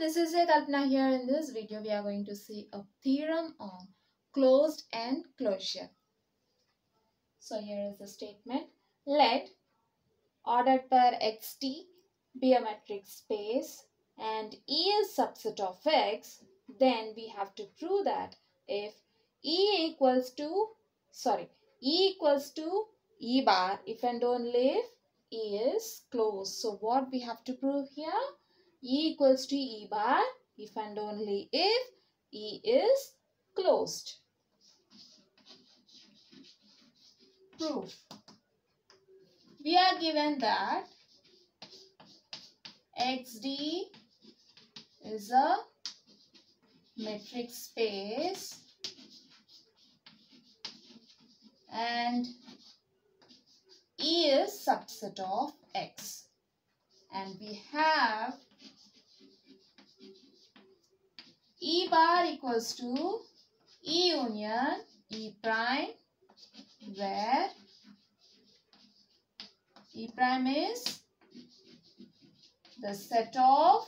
this is a Kalpana here. In this video, we are going to see a theorem on closed and closure. So here is the statement. Let ordered pair xt be a metric space and E is subset of X, then we have to prove that if E equals to, sorry, E equals to E bar if and only if E is closed. So what we have to prove here? E equals to E bar if and only if E is closed. Proof. We are given that XD is a metric space and E is subset of X and we have E bar equals to E union E prime where E prime is the set of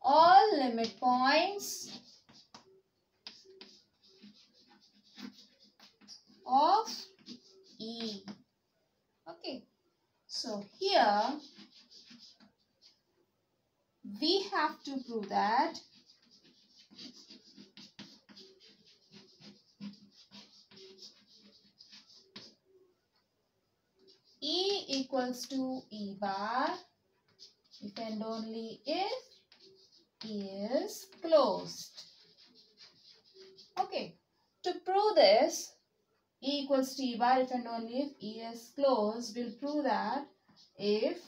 all limit points of E. Okay. So here we have to prove that E equals to E bar if and only if E is closed. Okay, to prove this, E equals to E bar if and only if E is closed, we'll prove that if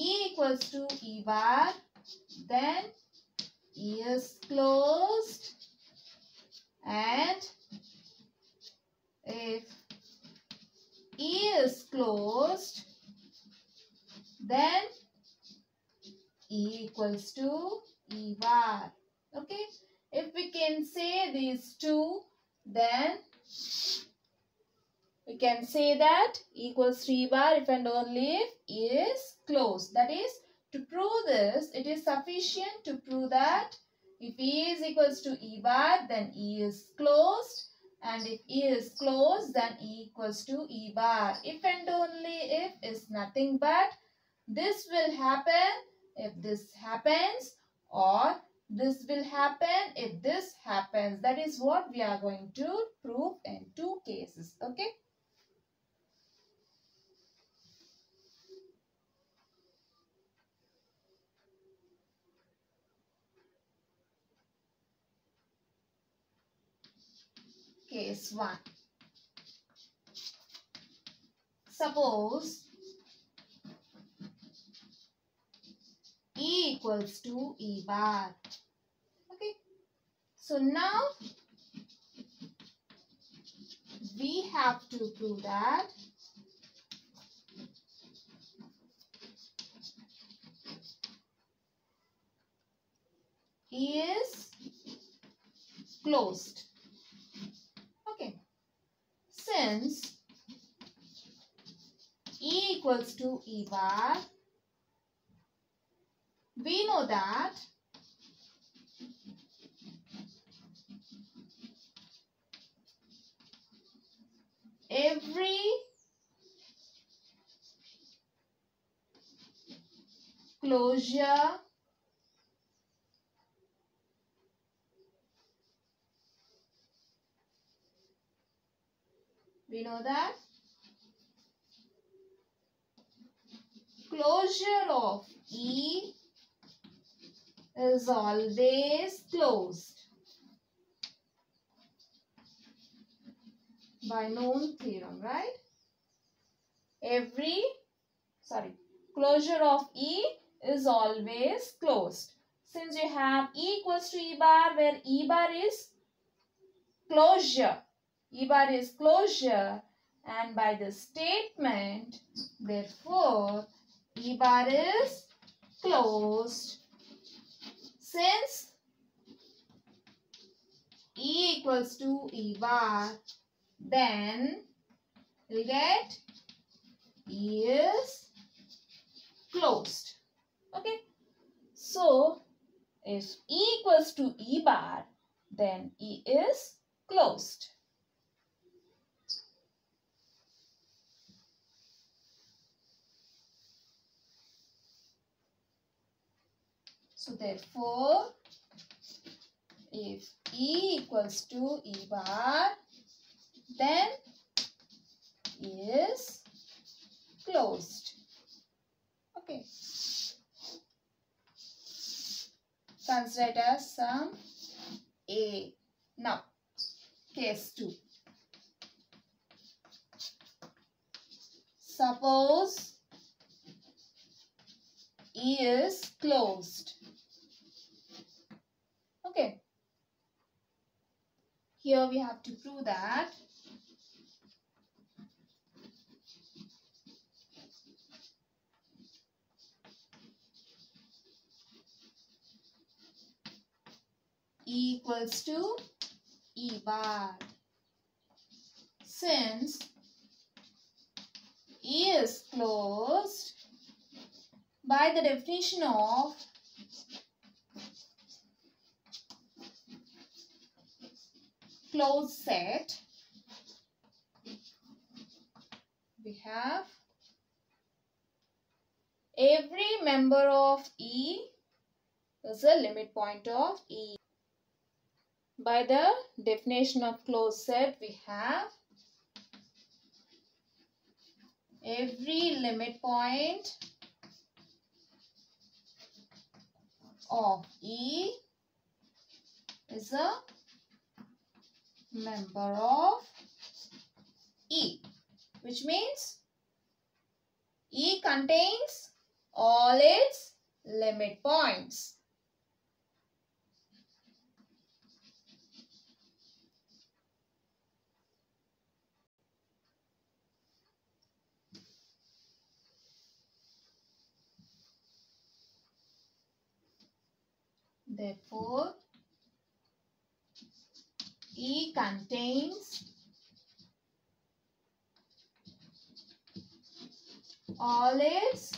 E equals to E bar, then E is closed and if E is closed, then E equals to E bar. Okay, if we can say these two, then we can say that equals to E bar if and only if is closed. That is, to prove this, it is sufficient to prove that if E is equals to E bar, then E is closed and if E is closed then E equals to E bar. If and only if is nothing but this will happen if this happens or this will happen if this happens. That is what we are going to prove in two cases. Okay. Case 1. Suppose E equals to E bar. Okay. So now we have to prove that E is closed. E equals to E bar, we know that every closure know that closure of E is always closed by known theorem, right? Every, sorry, closure of E is always closed. Since you have E equals to E bar where E bar is closure, E bar is closure and by the statement, therefore, E bar is closed since E equals to E bar, then we get E is closed. Okay. So, if E equals to E bar, then E is closed. So therefore, if E equals to E bar, then E is closed. Okay. Consider uh, some A. Now, case 2. Suppose E is closed. Okay. Here we have to prove that E equals to E bar. Since E is closed by the definition of closed set, we have every member of E is a limit point of E. By the definition of closed set, we have every limit point of E is a member of E, which means E contains all its limit points. Therefore, E contains all its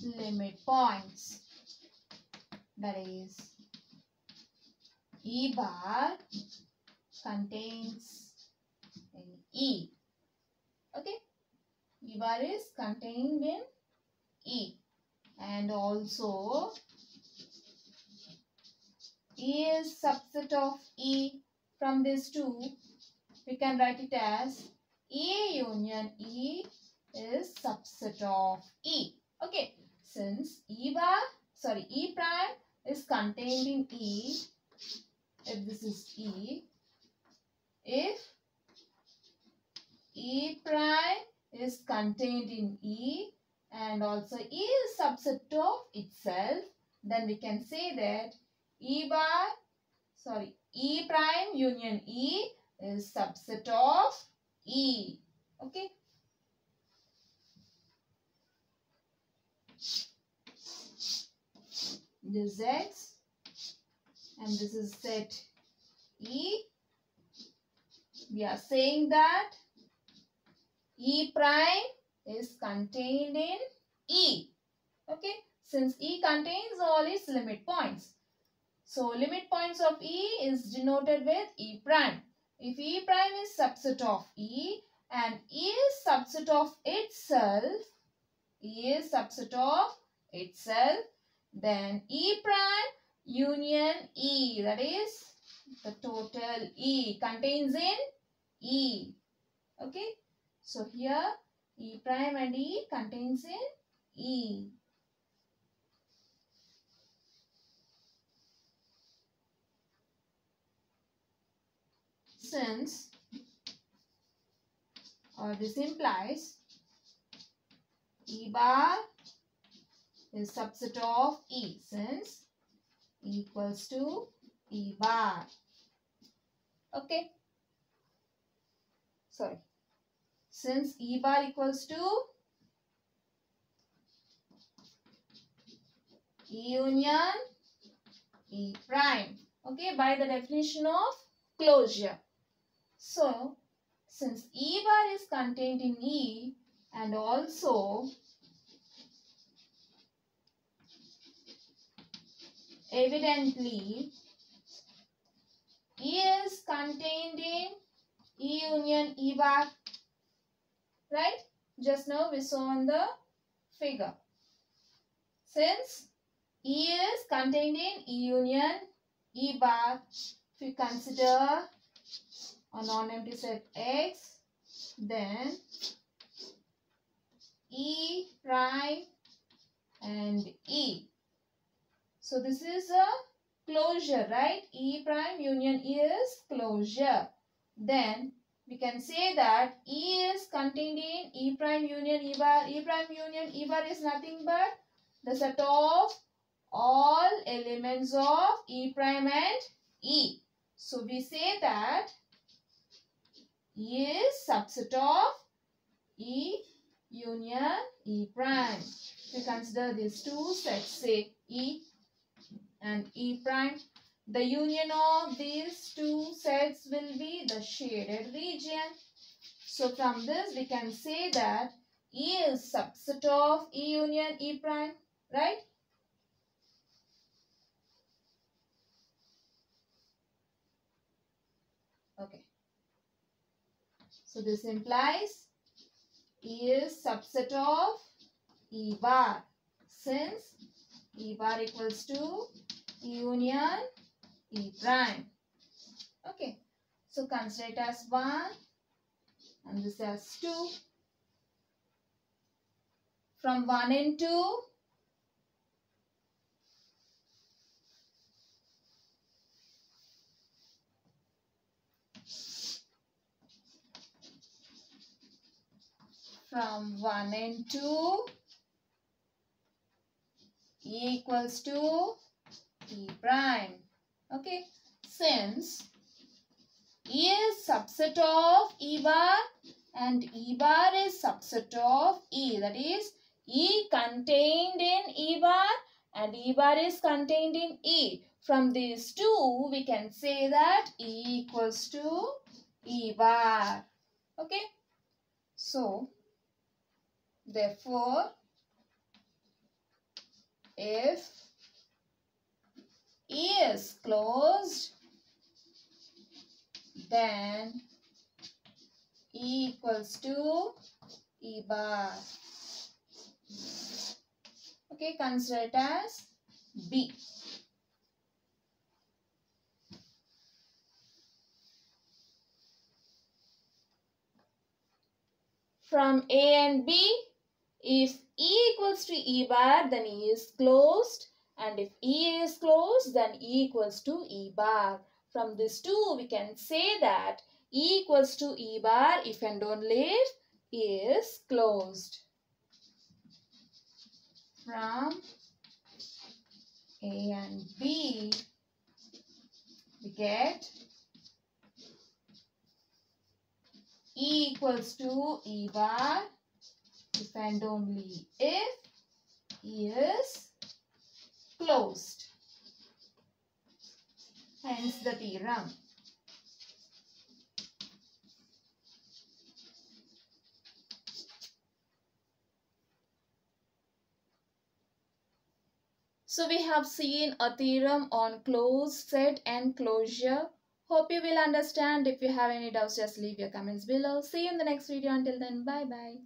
limit points. That is, E bar contains in E. Okay? E bar is contained in E. And also, E is subset of E from these two. We can write it as E union E is subset of E. Okay, since E bar, sorry, E prime is contained in E, if this is E, if E prime is contained in E and also E is subset of itself, then we can say that E bar, sorry, E prime union E is subset of E. Okay. This is X and this is set E. We are saying that E prime is contained in E. Okay. Since E contains all its limit points. So limit points of E is denoted with E prime. If E prime is subset of E and E is subset of itself, E is subset of itself, then E prime union E, that is the total E contains in E. Okay. So here E prime and E contains in E. Since or this implies E bar is subset of E since E equals to E bar. Okay. Sorry. Since E bar equals to E union E prime. Okay. By the definition of closure. So, since E bar is contained in E, and also evidently E is contained in E union E bar. Right? Just now we saw on the figure. Since E is contained in E union E bar, if we consider a non-empty set X, then E prime and E. So this is a closure, right? E prime union E is closure. Then we can say that E is contained in E prime union E bar. E prime union E bar is nothing but the set of all elements of E prime and E. So we say that is subset of E union E prime. We consider these two sets say E and E prime. The union of these two sets will be the shaded region. So from this we can say that E is subset of E union E prime, right? Okay. So this implies E is subset of E bar since E bar equals to union E prime. Okay. So consider it as 1 and this as 2. From 1 and 2, from 1 and 2 E equals to E prime. Okay. Since E is subset of E bar and E bar is subset of E. That is E contained in E bar and E bar is contained in E. From these two we can say that E equals to E bar. Okay. So Therefore, if E is closed, then E equals to E bar. Okay, consider it as B. From A and B, if E equals to E bar, then E is closed. And if E is closed, then E equals to E bar. From this two, we can say that E equals to E bar if and only if E is closed. From A and B, we get E equals to E bar and only if is closed. Hence the theorem. So we have seen a theorem on closed set and closure. Hope you will understand. If you have any doubts, just leave your comments below. See you in the next video. Until then, bye-bye.